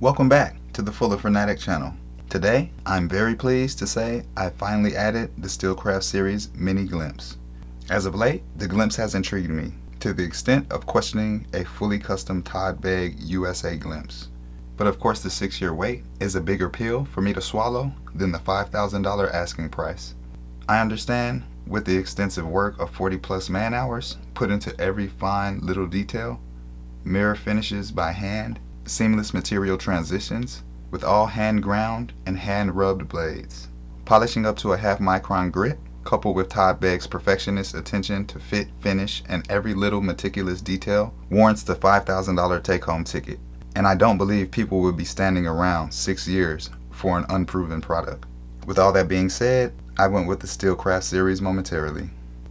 Welcome back to the Fuller Fanatic channel. Today, I'm very pleased to say I finally added the Steelcraft series Mini Glimpse. As of late, the Glimpse has intrigued me to the extent of questioning a fully custom Todd Begg USA Glimpse. But of course the six year wait is a bigger pill for me to swallow than the $5,000 asking price. I understand with the extensive work of 40 plus man hours put into every fine little detail, mirror finishes by hand, seamless material transitions with all hand ground and hand rubbed blades. Polishing up to a half micron grit, coupled with Todd Begg's perfectionist attention to fit, finish, and every little meticulous detail, warrants the $5,000 take home ticket. And I don't believe people would be standing around six years for an unproven product. With all that being said, I went with the Steelcraft series momentarily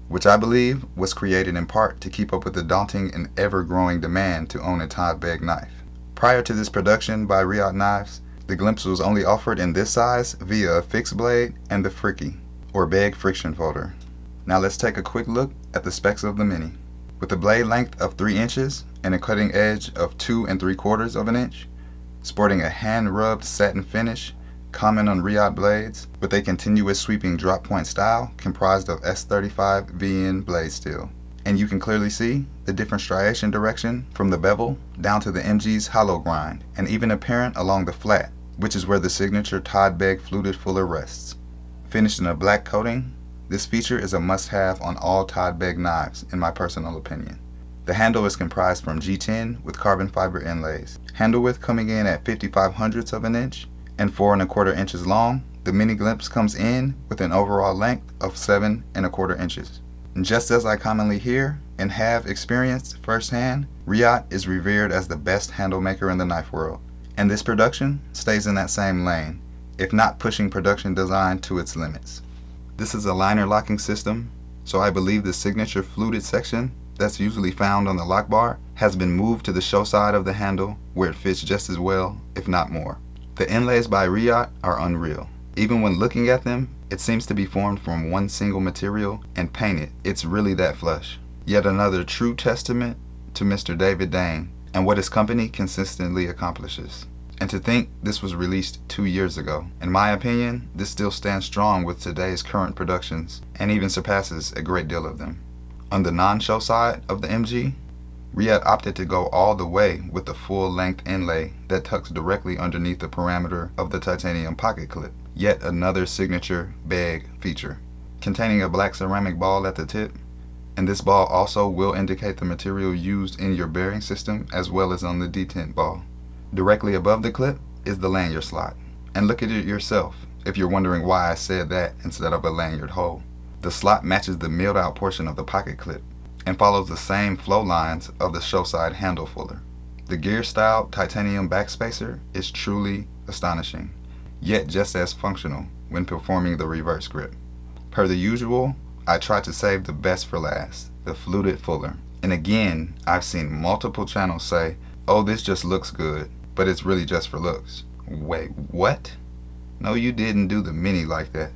which I believe was created in part to keep up with the daunting and ever-growing demand to own a Todd Begg knife. Prior to this production by Reate Knives, the Glimpse was only offered in this size via a fixed blade and the Fricky, or Begg friction folder. Now let's take a quick look at the specs of the Mini. With a blade length of 3 inches and a cutting edge of 2 and 3 quarters of an inch, sporting a hand-rubbed satin finish common on Reate blades with a continuous sweeping drop point style comprised of S35 VN blade steel. And you can clearly see the different striation direction from the bevel down to the MG's hollow grind and even apparent along the flat, which is where the signature Todd Begg fluted fuller rests. Finished in a black coating, this feature is a must-have on all Todd Begg knives in my personal opinion. The handle is comprised from G10 with carbon fiber inlays. Handle width coming in at 55 hundredths of an inch and four and a quarter inches long, the mini glimpse comes in with an overall length of seven and a quarter inches. Just as I commonly hear and have experienced firsthand, Reate is revered as the best handle maker in the knife world. And this production stays in that same lane, if not pushing production design to its limits. This is a liner locking system, so I believe the signature fluted section that's usually found on the lock bar has been moved to the show side of the handle where it fits just as well, if not more. The inlays by Reate are unreal. Even when looking at them, it seems to be formed from one single material and painted. It's really that flush. Yet another true testament to Mr. David Dang and what his company consistently accomplishes. And to think this was released two years ago. In my opinion, this still stands strong with today's current productions and even surpasses a great deal of them. On the non-show side of the MG, Reate opted to go all the way with the full length inlay that tucks directly underneath the parameter of the titanium pocket clip. Yet another signature Begg feature. Containing a black ceramic ball at the tip, and this ball also will indicate the material used in your bearing system as well as on the detent ball. Directly above the clip is the lanyard slot. And look at it yourself if you're wondering why I said that instead of a lanyard hole. The slot matches the milled out portion of the pocket clip and follows the same flow lines of the showside handle fuller. The gear style titanium backspacer is truly astonishing, yet just as functional when performing the reverse grip. Per the usual, I try to save the best for last, the fluted fuller. And again, I've seen multiple channels say, oh this just looks good, but it's really just for looks. Wait, what? No you didn't do the mini like that.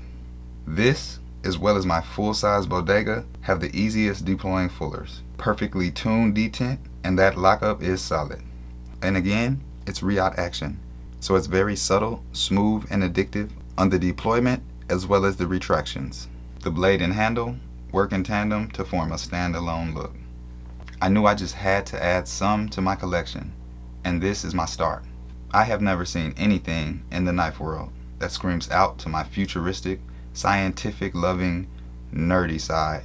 This as well as my full-size bodega have the easiest deploying fullers. Perfectly tuned detent and that lockup is solid. And again, it's Reate action. So it's very subtle, smooth, and addictive on the deployment as well as the retractions. The blade and handle work in tandem to form a standalone look. I knew I just had to add some to my collection, and this is my start. I have never seen anything in the knife world that screams out to my futuristic scientific loving nerdy side.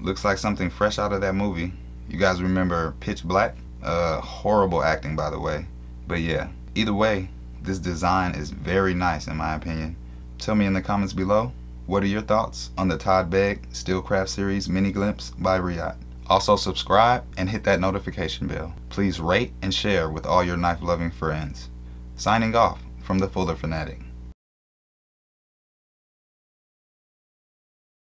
Looks like something fresh out of that movie. You guys remember Pitch Black? Uh, horrible acting by the way. But yeah, either way, this design is very nice in my opinion. Tell me in the comments below, what are your thoughts on the Todd Begg Steelcraft Series Mini Glimpse by Reate? Also subscribe and hit that notification bell. Please rate and share with all your knife loving friends. Signing off from the Fuller Fanatic.